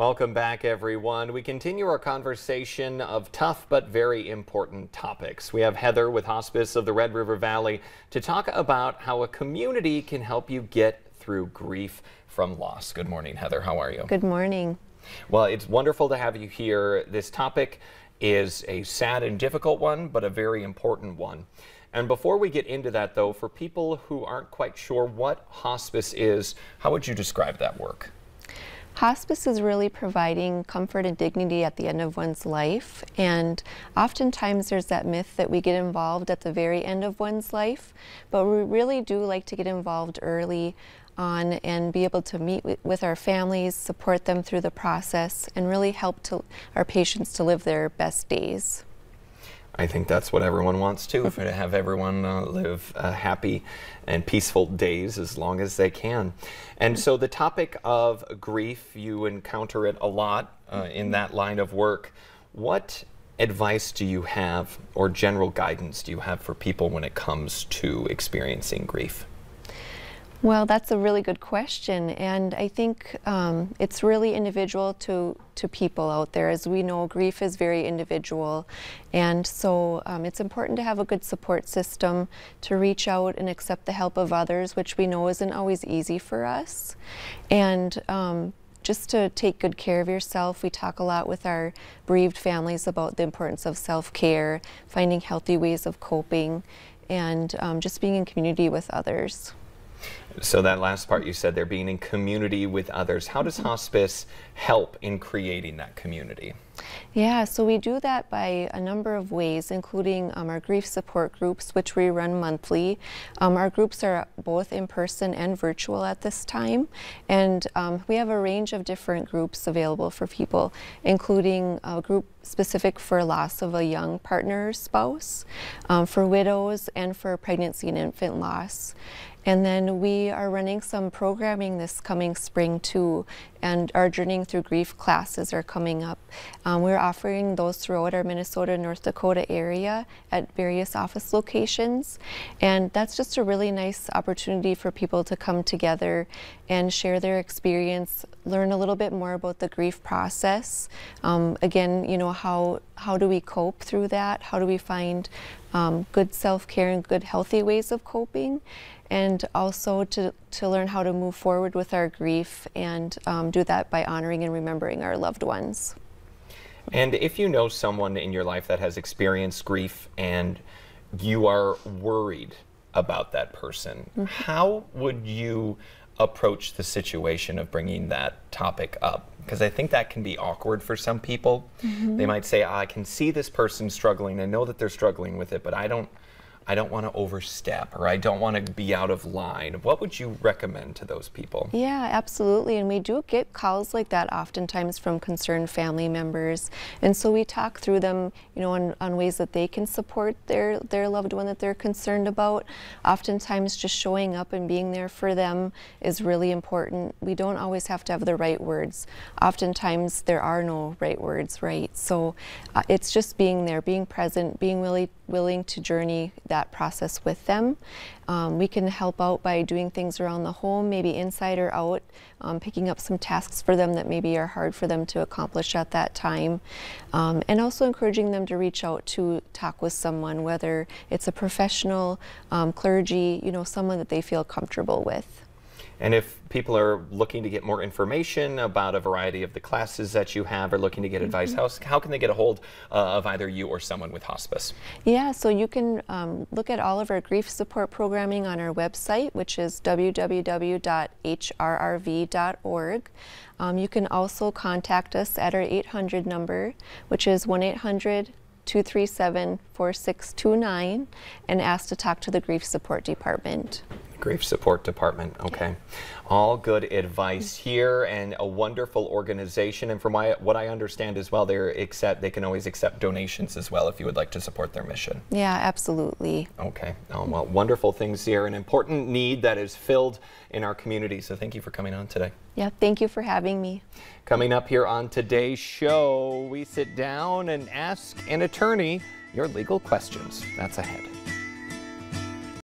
Welcome back, everyone. We continue our conversation of tough but very important topics. We have Heather with Hospice of the Red River Valley to talk about how a community can help you get through grief from loss. Good morning, Heather. How are you? Good morning. Well, it's wonderful to have you here. This topic is a sad and difficult one, but a very important one. And before we get into that, though, for people who aren't quite sure what hospice is, how would you describe that work? Hospice is really providing comfort and dignity at the end of one's life. And oftentimes there's that myth that we get involved at the very end of one's life, but we really do like to get involved early on and be able to meet with our families, support them through the process, and really help to, our patients to live their best days. I think that's what everyone wants too, to have everyone uh, live uh, happy and peaceful days as long as they can. And so the topic of grief, you encounter it a lot uh, in that line of work. What advice do you have or general guidance do you have for people when it comes to experiencing grief? Well, that's a really good question, and I think um, it's really individual to to people out there. As we know, grief is very individual, and so um, it's important to have a good support system to reach out and accept the help of others, which we know isn't always easy for us, and. Um, just to take good care of yourself. We talk a lot with our bereaved families about the importance of self-care, finding healthy ways of coping, and um, just being in community with others. So that last part you said, they're being in community with others. How does hospice help in creating that community? Yeah, so we do that by a number of ways, including um, our grief support groups, which we run monthly. Um, our groups are both in person and virtual at this time, and um, we have a range of different groups available for people, including a group specific for loss of a young partner spouse, um, for widows, and for pregnancy and infant loss. And then we are running some programming this coming spring too, and our Journeying Through Grief classes are coming up. Um, we're offering those throughout our Minnesota, North Dakota area at various office locations. And that's just a really nice opportunity for people to come together and share their experience, learn a little bit more about the grief process. Um, again, you know, how, how do we cope through that? How do we find um, good self-care and good healthy ways of coping? and also to, to learn how to move forward with our grief and um, do that by honoring and remembering our loved ones. And if you know someone in your life that has experienced grief and you are worried about that person, mm -hmm. how would you approach the situation of bringing that topic up? Because I think that can be awkward for some people. Mm -hmm. They might say, I can see this person struggling. I know that they're struggling with it, but I don't I don't want to overstep or I don't want to be out of line. What would you recommend to those people? Yeah, absolutely. And we do get calls like that oftentimes from concerned family members. And so we talk through them, you know, on, on ways that they can support their, their loved one that they're concerned about. Oftentimes just showing up and being there for them is really important. We don't always have to have the right words. Oftentimes there are no right words, right? So uh, it's just being there, being present, being really willing to journey that process with them. Um, we can help out by doing things around the home, maybe inside or out, um, picking up some tasks for them that maybe are hard for them to accomplish at that time, um, and also encouraging them to reach out to talk with someone, whether it's a professional, um, clergy, you know, someone that they feel comfortable with. And if people are looking to get more information about a variety of the classes that you have or looking to get advice, mm -hmm. how, how can they get a hold uh, of either you or someone with hospice? Yeah, so you can um, look at all of our grief support programming on our website, which is www.hrrv.org. Um, you can also contact us at our 800 number, which is 1 800 237 4629, and ask to talk to the Grief Support Department. Grief Support Department. Okay. All good advice here and a wonderful organization. And from my, what I understand as well, they accept they can always accept donations as well if you would like to support their mission. Yeah, absolutely. Okay. Oh, well, wonderful things here. An important need that is filled in our community. So thank you for coming on today. Yeah, thank you for having me. Coming up here on today's show, we sit down and ask an attorney your legal questions. That's ahead.